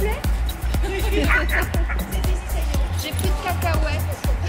plaît J'ai pris de cacahuètes.